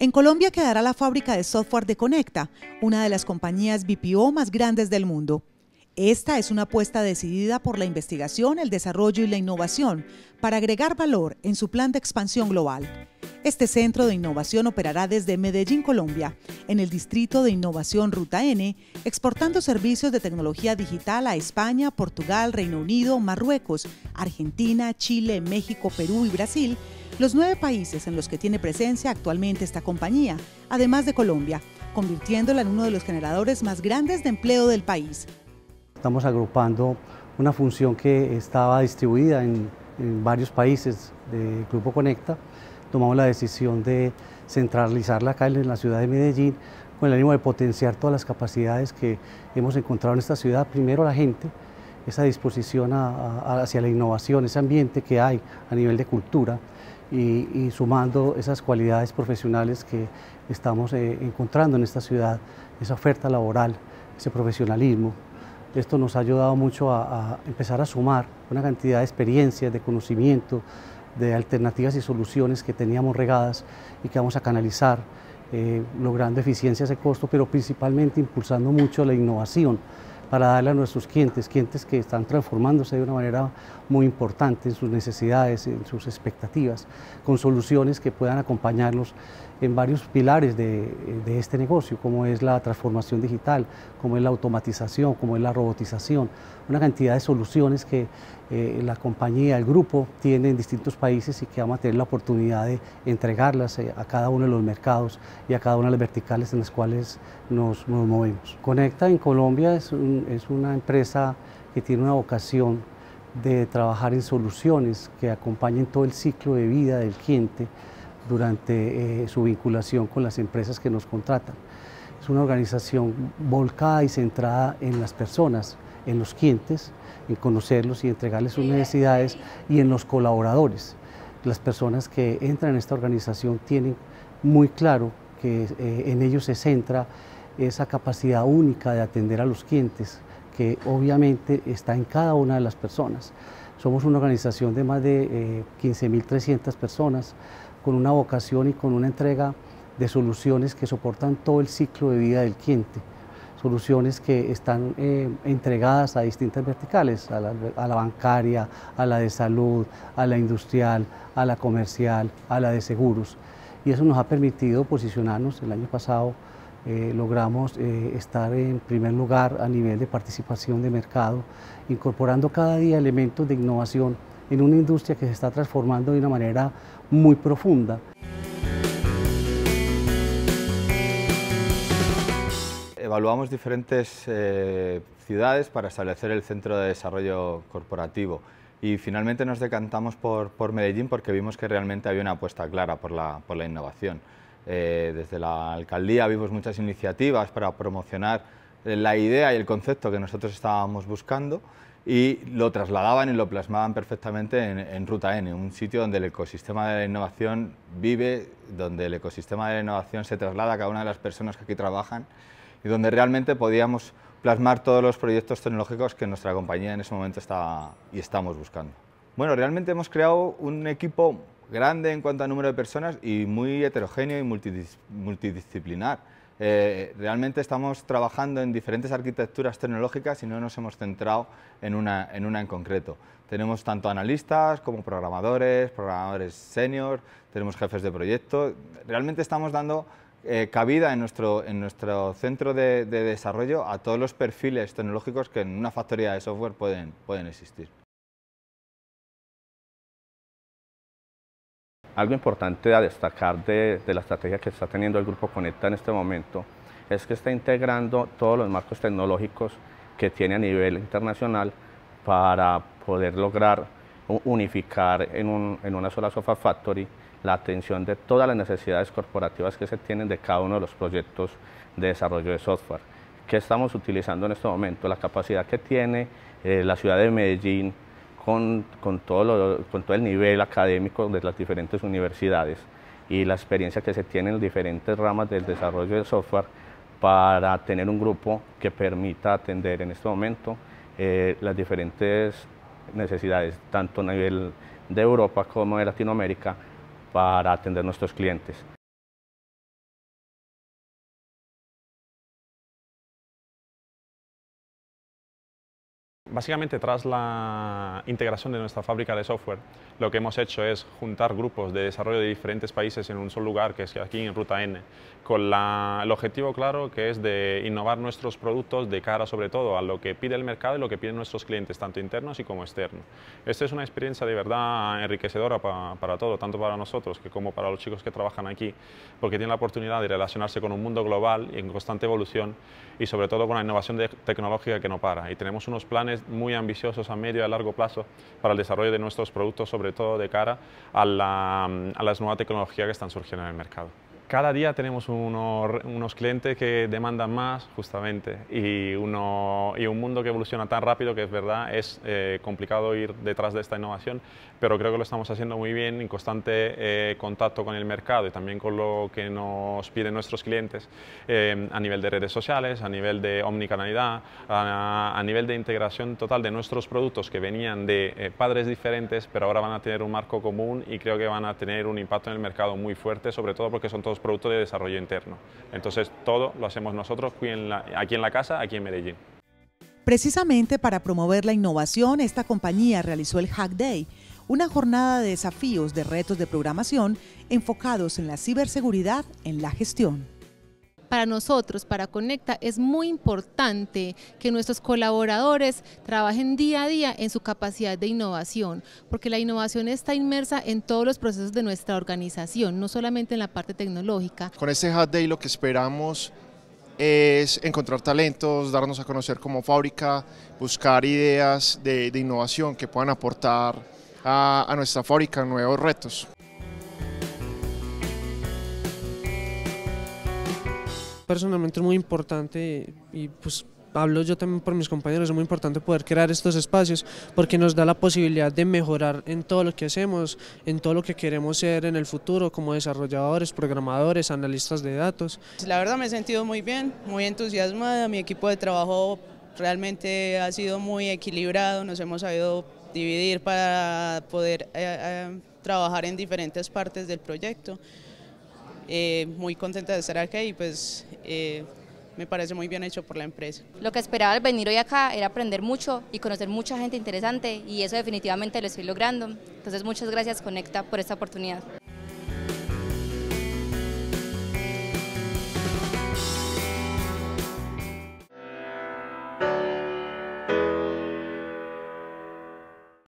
En Colombia quedará la fábrica de software de Conecta, una de las compañías BPO más grandes del mundo. Esta es una apuesta decidida por la investigación, el desarrollo y la innovación para agregar valor en su plan de expansión global. Este centro de innovación operará desde Medellín, Colombia, en el distrito de innovación Ruta N, exportando servicios de tecnología digital a España, Portugal, Reino Unido, Marruecos, Argentina, Chile, México, Perú y Brasil, los nueve países en los que tiene presencia actualmente esta compañía, además de Colombia, convirtiéndola en uno de los generadores más grandes de empleo del país. Estamos agrupando una función que estaba distribuida en, varios países del Grupo Conecta. Tomamos la decisión de centralizarla acá en la ciudad de Medellín con el ánimo de potenciar todas las capacidades que hemos encontrado en esta ciudad. Primero la gente, esa disposición hacia la innovación, ese ambiente que hay a nivel de cultura y, sumando esas cualidades profesionales que estamos eh, encontrando en esta ciudad, esa oferta laboral, ese profesionalismo, esto nos ha ayudado mucho a, empezar a sumar una cantidad de experiencias, de conocimiento, de alternativas y soluciones que teníamos regadas y que vamos a canalizar, eh, logrando eficiencias de costo, pero principalmente impulsando mucho la innovación para darle a nuestros clientes, clientes que están transformándose de una manera muy importante en sus necesidades, en sus expectativas, con soluciones que puedan acompañarlos en varios pilares de, este negocio, como es la transformación digital, como es la automatización, como es la robotización, una cantidad de soluciones que eh, la compañía, el grupo tiene en distintos países y que vamos a tener la oportunidad de entregarlas eh, a cada uno de los mercados y a cada una de las verticales en las cuales nos, movemos. Conecta en Colombia es, es una empresa que tiene una vocación de trabajar en soluciones que acompañen todo el ciclo de vida del cliente, durante eh, su vinculación con las empresas que nos contratan. Es una organización volcada y centrada en las personas, en los clientes, en conocerlos y entregarles sus necesidades y en los colaboradores. Las personas que entran en esta organización tienen muy claro que eh, en ellos se centra esa capacidad única de atender a los clientes, que obviamente está en cada una de las personas. Somos una organización de más de 15.300 eh, personas con una vocación y con una entrega de soluciones que soportan todo el ciclo de vida del cliente, soluciones que están eh, entregadas a distintas verticales, a la, bancaria, a la de salud, a la industrial, a la comercial, a la de seguros. Y eso nos ha permitido posicionarnos. El año pasado eh, logramos eh, estar en primer lugar a nivel de participación de mercado, incorporando cada día elementos de innovación en una industria que se está transformando de una manera muy profunda. Evaluamos diferentes eh, ciudades para establecer el centro de desarrollo corporativo y finalmente nos decantamos por, por, Medellín porque vimos que realmente había una apuesta clara por la, por la innovación. Eh, desde la alcaldía vimos muchas iniciativas para promocionar la idea y el concepto que nosotros estábamos buscando y lo trasladaban y lo plasmaban perfectamente en, Ruta N, un sitio donde el ecosistema de la innovación vive, donde el ecosistema de la innovación se traslada a cada una de las personas que aquí trabajan y donde realmente podíamos plasmar todos los proyectos tecnológicos que nuestra compañía en ese momento estaba y estamos buscando. Bueno, realmente hemos creado un equipo grande en cuanto a número de personas y muy heterogéneo y multidisciplinar. Eh, realmente estamos trabajando en diferentes arquitecturas tecnológicas y no nos hemos centrado en una en, concreto. Tenemos tanto analistas como programadores, programadores senior, tenemos jefes de proyecto. Realmente estamos dando eh, cabida en nuestro, en nuestro centro de, de desarrollo a todos los perfiles tecnológicos que en una factoría de software pueden, pueden existir. Algo importante a destacar de, la estrategia que está teniendo el Grupo Conecta en este momento es que está integrando todos los marcos tecnológicos que tiene a nivel internacional para poder lograr unificar en, en una sola Software Factory la atención de todas las necesidades corporativas que se tienen de cada uno de los proyectos de desarrollo de software. que estamos utilizando en este momento? La capacidad que tiene eh, la ciudad de Medellín, con, todo el nivel académico de las diferentes universidades y la experiencia que se tiene en diferentes ramas del desarrollo del software para tener un grupo que permita atender en este momento eh, las diferentes necesidades, tanto a nivel de Europa como de Latinoamérica, para atender nuestros clientes. Básicamente, tras la integración de nuestra fábrica de software, lo que hemos hecho es juntar grupos de desarrollo de diferentes países en un solo lugar, que es aquí en Ruta N, con el objetivo claro que es de innovar nuestros productos de cara sobre todo a lo que pide el mercado y lo que piden nuestros clientes, tanto internos y como externos. Esta es una experiencia de verdad enriquecedora para, para todo, tanto para nosotros que como para los chicos que trabajan aquí, porque tienen la oportunidad de relacionarse con un mundo global en constante evolución y sobre todo con la innovación tecnológica que no para. Y tenemos unos planes muy ambiciosos a medio y a largo plazo para el desarrollo de nuestros productos, sobre todo de cara a, la, a las nuevas tecnologías que están surgiendo en el mercado cada día tenemos unos, clientes que demandan más, justamente, y, uno, y, un mundo que evoluciona tan rápido que es verdad, es eh, complicado ir detrás de esta innovación, pero creo que lo estamos haciendo muy bien en constante eh, contacto con el mercado y también con lo que nos piden nuestros clientes eh, a nivel de redes sociales, a nivel de omnicanalidad, a, a, nivel de integración total de nuestros productos que venían de padres diferentes, pero ahora van a tener un marco común y creo que van a tener un impacto en el mercado muy fuerte, sobre todo porque son todos producto de desarrollo interno. Entonces, todo lo hacemos nosotros aquí en la, aquí en la casa, aquí en Medellín. Precisamente para promover la innovación, esta compañía realizó el Hack Day, una jornada de desafíos de retos de programación enfocados en la ciberseguridad en la gestión para nosotros, para Conecta, es muy importante que nuestros colaboradores trabajen día a día en su capacidad de innovación, porque la innovación está inmersa en todos los procesos de nuestra organización, no solamente en la parte tecnológica. Con este Hot Day lo que esperamos es encontrar talentos, darnos a conocer como fábrica, buscar ideas de, innovación que puedan aportar a, a nuestra fábrica nuevos retos. Personalmente es muy importante y pues hablo yo también por mis compañeros, es muy importante poder crear estos espacios porque nos da la posibilidad de mejorar en todo lo que hacemos, en todo lo que queremos ser en el futuro como desarrolladores, programadores, analistas de datos. La verdad me he sentido muy bien, muy entusiasmada, mi equipo de trabajo realmente ha sido muy equilibrado, nos hemos sabido dividir para poder eh, eh, trabajar en diferentes partes del proyecto. Eh, muy contenta de estar acá y pues eh, me parece muy bien hecho por la empresa. Lo que esperaba al venir hoy acá era aprender mucho y conocer mucha gente interesante y eso definitivamente lo estoy logrando. Entonces muchas gracias Conecta por esta oportunidad.